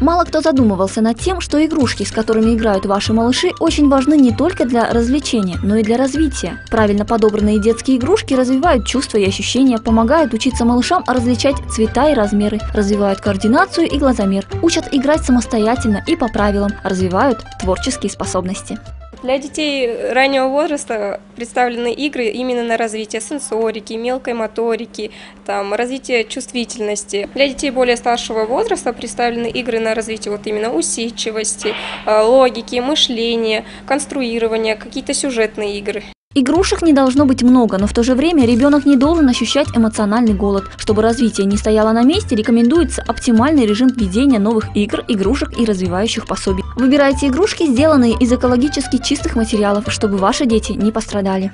Мало кто задумывался над тем, что игрушки, с которыми играют ваши малыши, очень важны не только для развлечения, но и для развития. Правильно подобранные детские игрушки развивают чувства и ощущения, помогают учиться малышам различать цвета и размеры, развивают координацию и глазомер, учат играть самостоятельно и по правилам, развивают творческие способности. Для детей раннего возраста представлены игры именно на развитие сенсорики, мелкой моторики, там, развитие чувствительности. Для детей более старшего возраста представлены игры на развитие вот именно усидчивости, э, логики, мышления, конструирования, какие-то сюжетные игры. Игрушек не должно быть много, но в то же время ребенок не должен ощущать эмоциональный голод. Чтобы развитие не стояло на месте, рекомендуется оптимальный режим введения новых игр, игрушек и развивающих пособий. Выбирайте игрушки, сделанные из экологически чистых материалов, чтобы ваши дети не пострадали.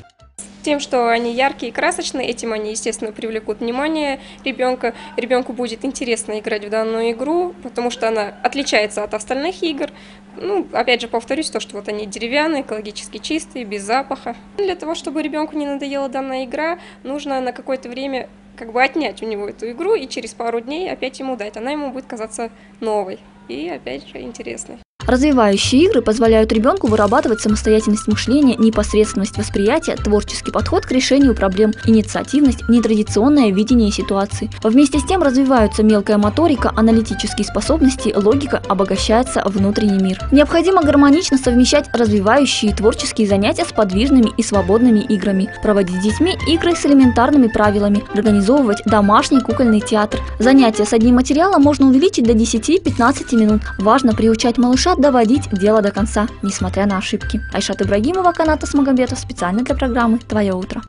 Тем, что они яркие и красочные, этим они, естественно, привлекут внимание ребенка. Ребенку будет интересно играть в данную игру, потому что она отличается от остальных игр. Ну, опять же, повторюсь, то, что вот они деревянные, экологически чистые, без запаха. Для того, чтобы ребенку не надоела данная игра, нужно на какое-то время как бы отнять у него эту игру и через пару дней опять ему дать. Она ему будет казаться новой и, опять же, интересной. Развивающие игры позволяют ребенку вырабатывать самостоятельность мышления, непосредственность восприятия, творческий подход к решению проблем, инициативность, нетрадиционное видение ситуации. Вместе с тем развиваются мелкая моторика, аналитические способности, логика, обогащается внутренний мир. Необходимо гармонично совмещать развивающие творческие занятия с подвижными и свободными играми, проводить с детьми игры с элементарными правилами, организовывать домашний кукольный театр. Занятия с одним материалом можно увеличить до 10-15 минут. Важно приучать малыша доводить дело до конца, несмотря на ошибки. Айшат Ибрагимова, Каната Смагомбетов, специально для программы «Твое утро».